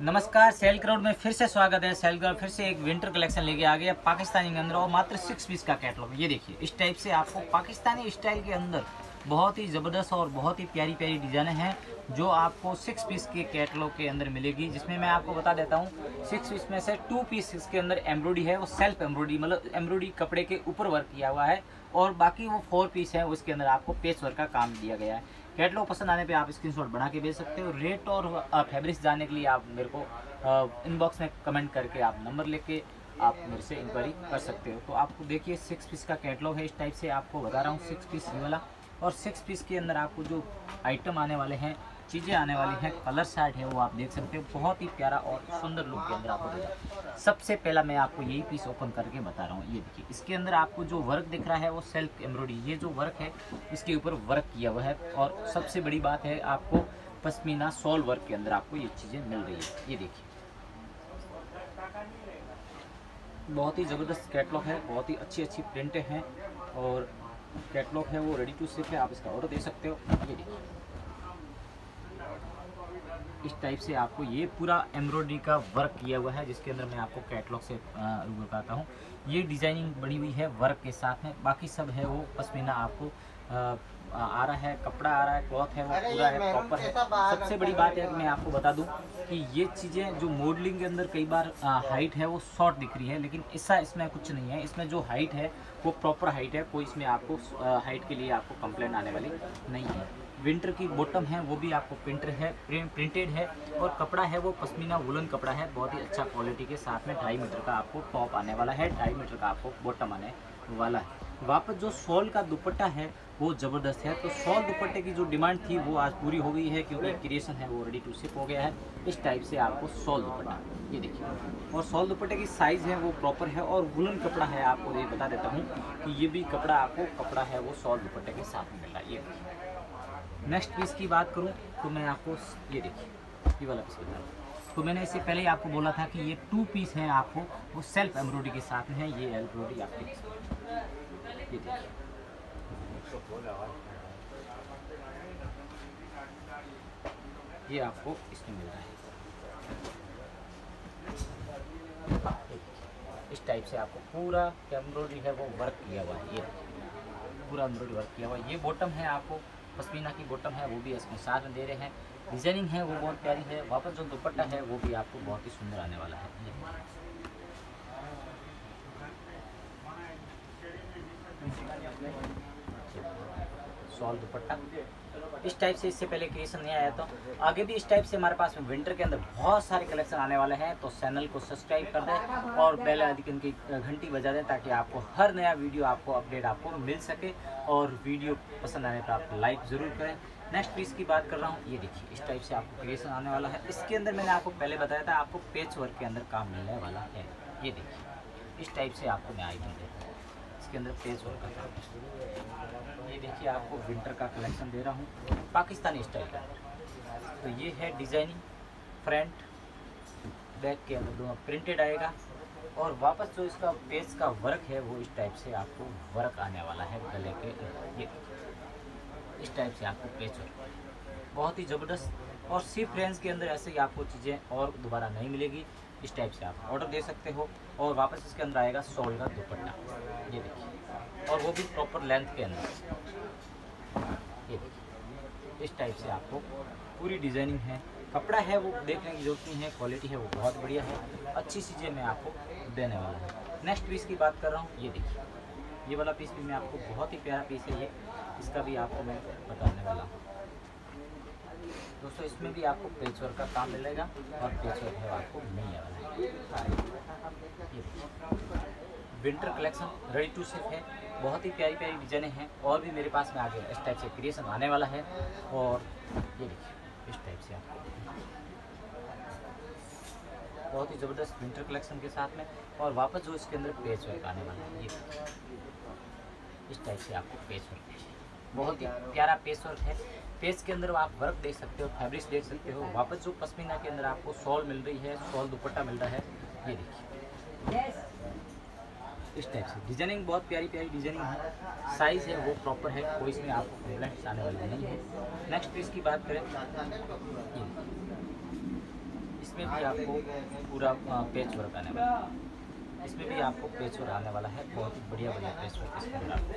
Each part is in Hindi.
नमस्कार, सेल क्राउड में फिर से स्वागत है। सेल क्राउड फिर से एक विंटर कलेक्शन लेके आ गया पाकिस्तानी के अंदर और मात्र सिक्स पीस का कैटलॉग ये देखिए, इस टाइप से आपको पाकिस्तानी स्टाइल के अंदर बहुत ही ज़बरदस्त और बहुत ही प्यारी प्यारी डिजाइने हैं, जो आपको सिक्स पीस के कैटलॉग के अंदर मिलेगी, जिसमें मैं आपको बता देता हूँ सिक्स पीस में से टू पीस इसके अंदर एम्ब्रॉयडरी है, वो सेल्फ एम्ब्रॉयडरी मतलब एम्ब्रॉयडरी कपड़े के ऊपर वर्क किया हुआ है, और बाकी वो फोर पीस है, उसके अंदर आपको पेस वर्क का काम दिया गया है। कैटलॉग पसंद आने पे आप स्क्रीनशॉट बना के भेज सकते हो। रेट और फैब्रिक्स जानने के लिए आप मेरे को इनबॉक्स में कमेंट करके आप नंबर लेके आप मेरे से इंक्वायरी कर सकते हो। तो आपको देखिए सिक्स पीस का कैटलॉग है। इस टाइप से आपको बता रहा हूँ सिक्स पीस ये वाला। और सिक्स पीस के अंदर आपको जो आइटम आने वाले हैं चीज़ें आने वाली हैं, कलर साइड है वो आप देख सकते हो, बहुत ही प्यारा और सुंदर लुक के अंदर आपको देगा सबसे पहला मैं आपको यही पीस ओपन करके बता रहा हूँ, ये देखिए, इसके अंदर आपको जो वर्क दिख रहा है वो सेल्फ एम्ब्रॉयडरी ये जो वर्क है, इसके ऊपर वर्क किया हुआ है और सबसे बड़ी बात है आपको पश्मीना सॉल वर्क के अंदर आपको ये चीज़ें मिल रही है, ये देखिए। बहुत ही ज़बरदस्त कैटलॉग है, बहुत ही अच्छी अच्छी प्रिंटें हैं और कैटलॉग है वो रेडी टू सिप है, आप इसका ऑर्डर दे सकते हो, ये देखिए। इस टाइप से आपको ये पूरा एम्ब्रॉयडरी का वर्क किया हुआ है जिसके अंदर मैं आपको कैटलॉग से रूबरू करता हूँ। ये डिज़ाइनिंग बनी हुई है वर्क के साथ में। बाकी सब है वो पसमीना आपको आ, आ रहा है कपड़ा आ रहा है क्लॉथ है वो पूरा है प्रॉपर है। सबसे बड़ी बात है मैं आपको बता दूँ कि ये चीज़ें जो मॉडलिंग के अंदर कई बार हाइट है वो शॉर्ट दिख रही है लेकिन ऐसा इसमें कुछ नहीं है। इसमें जो हाइट है वो प्रॉपर हाइट है कोई इसमें आपको हाइट के लिए आपको कंप्लेंट आने वाली नहीं है। विंटर की बॉटम है, वो भी आपको प्रिंटर है प्रिंटेड है और कपड़ा है वो पश्मीना वुलन कपड़ा है, बहुत ही अच्छा क्वालिटी के साथ में ढाई मीटर का आपको टॉप आने वाला है, ढाई मीटर का आपको बॉटम आने वाला है। वापस जो शॉल का दुपट्टा है, वो ज़बरदस्त है तो शॉल दुपट्टे की जो डिमांड थी, वो आज पूरी हो गई है, क्योंकि क्रिएशन है, वो रेडी टू सिप हो गया है, इस टाइप से आपको शॉल दुपट्टा, ये देखिए। और शॉल दुपट्टे की साइज़ है, वो प्रॉपर है और वुलन कपड़ा है, आपको ये बता देता हूँ कि ये भी कपड़ा आपको, कपड़ा है वो शॉल दुपट्टे के साथ में मिल रहा है, ये नेक्स्ट पीस की बात करूँ तो मैं आपको ये देखिए, ये वाला पीस बता रहा तो मैंने इससे पहले ही आपको बोला था कि ये टू पीस हैं आपको, वो सेल्फ एम्ब्रॉयडरी के साथ में है, ये एम्ब्रॉयडरी आप देख ये देखिए। ये आपको इसमें मिल रहा है। इस टाइप से आपको पूरा एम्ब्रॉयडरी है, वो वर्क किया हुआ है, ये पूरा एम्ब्रॉयडरी वर्क किया हुआ है। ये बॉटम है आपको पश्मीना की बॉटम है, वो भी इसमें साथ में दे रहे हैं। डिज़ाइनिंग है, वो बहुत प्यारी है। वापस जो दुपट्टा है, वो भी आपको बहुत ही सुंदर आने वाला है। सॉल दुपट्टा। इस टाइप से इससे पहले क्रिएशन नहीं आया तो आगे भी इस टाइप से हमारे पास विंटर के अंदर बहुत सारे कलेक्शन आने वाले हैं तो चैनल को सब्सक्राइब कर दें और बेल आइकन की घंटी बजा दें ताकि आपको हर नया वीडियो आपको अपडेट आपको मिल सके और वीडियो पसंद आने पर आप लाइक ज़रूर करें। नेक्स्ट पीस की बात कर रहा हूँ, ये देखिए, इस टाइप से आपको क्रिएशन आने वाला है। इसके अंदर मैंने आपको पहले बताया था, आपको पेच वर्क के अंदर काम मिलने वाला है। ये देखिए, इस टाइप से आपको मैं आइटम देता हूँ। इसके अंदर पेच वर्क का काम। देखिए आपको विंटर का कलेक्शन दे रहा हूँ। पाकिस्तानी स्टाइल का। तो ये है डिज़ाइनिंग फ्रंट बैक के अंदर दोनों प्रिंटेड आएगा। और वापस जो इसका पेज का वर्क है, वो इस टाइप से आपको वर्क आने वाला है गले के ये इस टाइप से आपको वर्क बहुत ही ज़बरदस्त। और सिर्फ़ रेंज के अंदर ऐसे ही आपको चीज़ें और दोबारा नहीं मिलेगी। इस टाइप से आप ऑर्डर दे सकते हो और वापस इसके अंदर आएगा सोल का दुपट्टा। ये देखिए। और वो भी प्रॉपर लेंथ के अंदर। ये देखिए। इस टाइप से आपको पूरी डिज़ाइनिंग है। कपड़ा है वो देखने की ज़रूरत नहीं है क्वालिटी है वो बहुत बढ़िया है। अच्छी चीज़ें मैं आपको देने वाला हूँ। नेक्स्ट पीस की बात कर रहा हूँ, ये देखिए। ये वाला पीस भी मैं आपको बहुत ही प्यारा पीस है ये। इसका भी आपको मैं बताने वाला हूँ। दोस्तों, इसमें भी आपको पेच वर्क का काम मिलेगा और पेच वर्क है आपको मिलने वाला है winter collection ready to ship है। बहुत ही प्यारी प्यारी डिजाइने हैं और भी मेरे पास में आगे इस टाइप से क्रिएशन आने वाला है। और ये देखिए, इस टाइप से आपको बहुत ही ज़बरदस्त विंटर कलेक्शन के साथ में और वापस जो इसके अंदर पेच वर्क आने वाला है, ये इस टाइप से आपको पेच वर्क बहुत ही प्यारा पेच वर्क है। पेज के अंदर आप वर्क देख सकते हो फैब्रिक्स देख सकते हो। वापस जो पश्मीना के अंदर आपको सॉल मिल रही है सॉल दुपट्टा मिल रहा है, ये देखिए। इस टाइप से। डिज़ाइनिंग बहुत प्यारी प्यारी डिज़ाइनिंग है। साइज़ है, वो प्रॉपर है, कोई इसमें आपको कंप्लेंट्स आने वाली नहीं है। नेक्स्ट पीस की बात करें इसमें भी आपको पूरा पेज वर्क आने वाला है। इसमें भी आपको पेच वर्क आने वाला है। बहुत ही बढ़िया बढ़िया पेच वर्क इसके अंदर आपको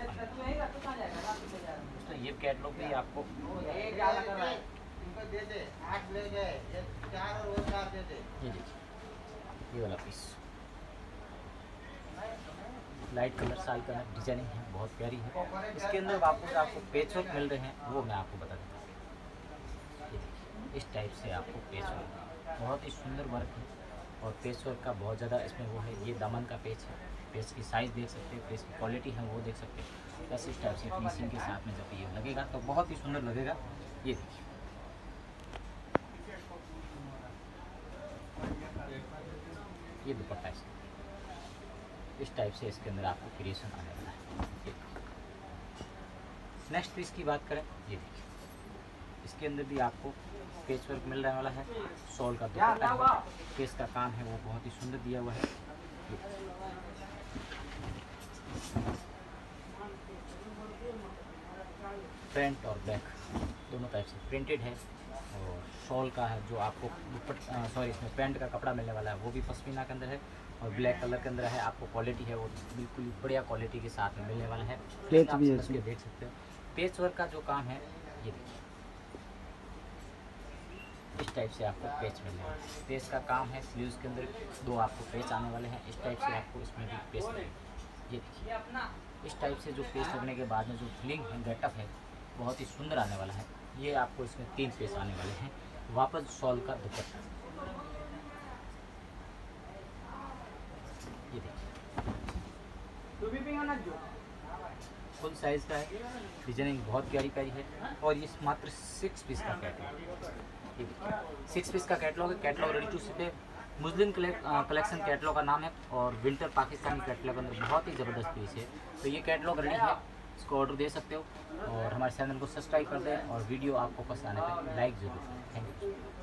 आने वाला है। तो ये कैटलॉग भी आपको ये देखिए, ये वाला piece light colour shawl colour designing है, बहुत प्यारी है। इसके अंदर आपको आपको पेच वर्क मिल रहे हैं, वो मैं आपको बता देता हूँ। इस टाइप से आपको पेच वर्क बहुत ही सुंदर वर्क है। और पेच वर्क का बहुत ज़्यादा इसमें वो है, ये दामन का पेज है। पेच की साइज़ देख सकते हैं पेच की क्वालिटी है, वो देख सकते हैं। बस इस टाइप से फिनिशिंग के साथ में जब ये लगेगा तो बहुत ही सुंदर लगेगा। ये देखिए। ये दुपट्टा इस टाइप से इसके अंदर आपको क्रिएशन आने वाला है। नेक्स्ट पीस की बात करें, ये देखिए। इसके अंदर भी आपको पेच वर्क मिल रहा वाला है। शॉल का दुपट्टा है। पेच का काम है वो बहुत ही सुंदर दिया हुआ है। फ्रंट और बैक दोनों टाइप से प्रिंटेड है। और शॉल का है जो आपको सॉरी इसमें पैंट का कपड़ा मिलने वाला है वो भी पश्मीना के अंदर है। और ब्लैक कलर के अंदर है आपको क्वालिटी है वो बिल्कुल बढ़िया क्वालिटी के साथ में मिलने वाला है। भी देख सकते हो। पेच वर्क का जो काम है ये देखिए। इस टाइप से आपको पेच वाला पेच का काम है स्लीव्स के अंदर दो आपको पेच आने वाले हैं। इस टाइप से आपको इसमें भी पेच लगेगा ये देखिए। इस टाइप से जो पेच लगने के बाद में जो फिलिंग है गेटअप है, बहुत ही सुंदर आने वाला है। ये आपको इसमें तीन पेच आने वाले हैं। वापस शॉल का दुपट्टा। ये देखिए। फुल साइज़ का है। डिज़ाइनिंग बहुत प्यारी प्यारी है और ये मात्र सिक्स पीस का ये देखिए सिक्स पीस का कैटलॉग है catalogue ready to ship Muslim collection catalogue का नाम है और विंटर पाकिस्तानी कैटलॉग अंदर बहुत ही ज़बरदस्त पीस है। तो ये कैटलॉग रेडी है, इसको ऑर्डर दे सकते हो और हमारे चैनल को सब्सक्राइब कर दें और वीडियो आपको पसंद आने पर लाइक ज़रूर करें। Thank you